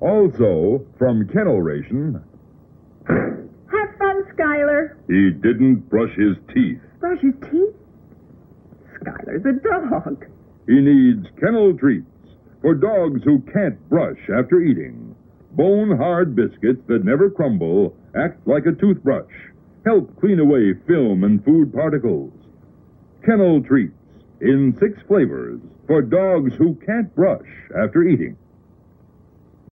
Also, from Ken-L Ration. Have fun, Skyler. He didn't brush his teeth. Brush his teeth? Skyler's a dog. He needs Ken-L Treats for dogs who can't brush after eating. Bone hard biscuits that never crumble act like a toothbrush, help clean away film and food particles. Ken-L Treats in six flavors for dogs who can't brush after eating.